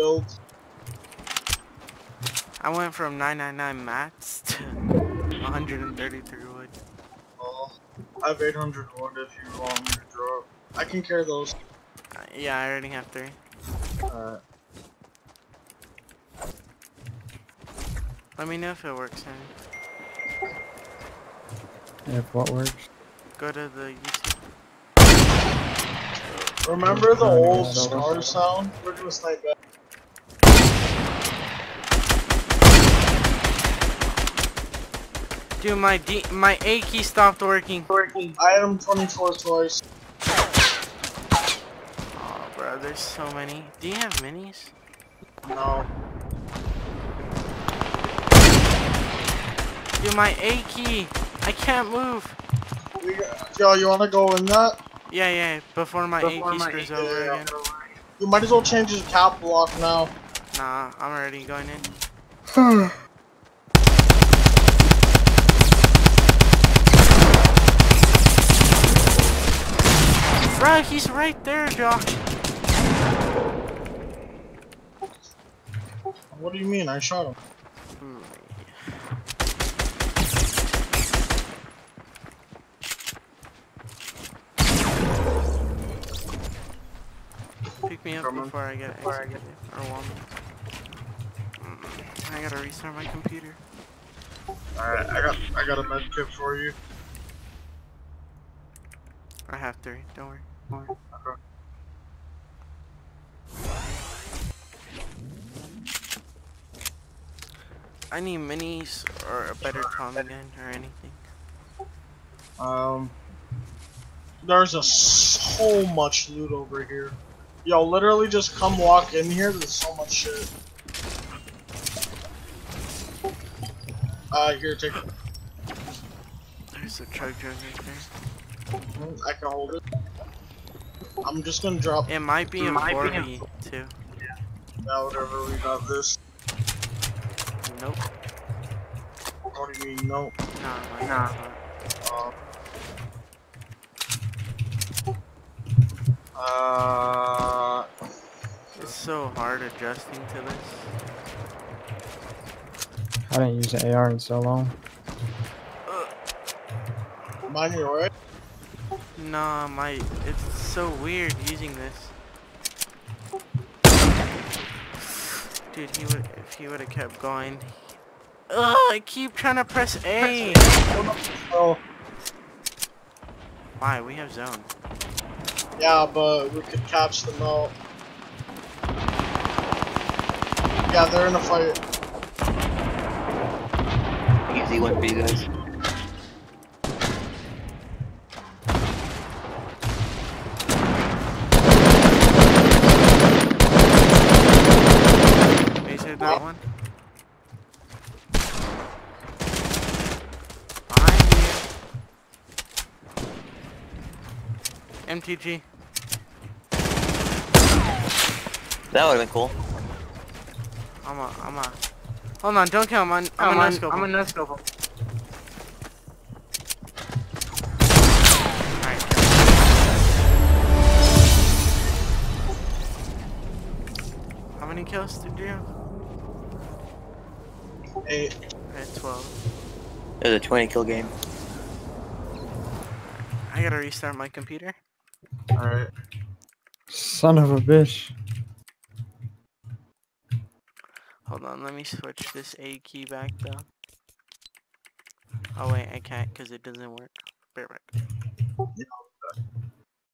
build. I went from 999 mats to 133 wood. Oh, I have 800 wood if you want me to drop. I can carry those. Uh, yeah, I already have three. Alright. Let me know if it works. Henry. If what works. Go to the YouTube. Remember the old get that over. star sound? We're gonna snipe that. Dude, my D my A key stopped working. Working. Item 24 twice. Oh, bro, there's so many. Do you have minis? No. Dude, my A key. I can't move. Yo, you wanna go in that? Yeah, yeah. Before my Before A key my screws A- over yeah, again. You might as well change his cap block now. Nah, I'm already going in. Bro, he's right there, Josh. what do you mean? I shot him. Pick me up Come on. before I get Before I executed or one. I gotta restart my computer. Alright, I got I got a med kit for you. I have three. Don't worry. I need minis or a better Tommy gun or anything. Um, there's a so much loot over here. Yo, literally just come walk in here. There's so much shit. Uh, here, take. it. There's a chug jug right there. I can hold it. I'm just gonna drop. It might be a Might 4v too. Yeah, whatever. We got this. Nope. What do you mean? No. Nah, my Nah. it's. Uh, uh, It's so hard adjusting to this. I didn't use the AR in so long. mine here, right? Nah, my it's so weird using this. Dude, he would if he would have kept going. Ugh, I keep trying to press A. Oh, Why? We have zone. yeah, but we could catch them out. Yeah, they're in a fight. Easy one for you guys. That one. Behind you. MTG. That would have been cool. I'm a, I'm a. Hold on, don't kill him. I'm, I'm, a no-scope. I'm a no scope. How many kills did you have? Eight. I had 12. It was a 20 kill game. I gotta restart my computer. Alright. Son of a bitch. Hold on, let me switch this A key back though. Oh wait, I can't because it doesn't work. Bear back.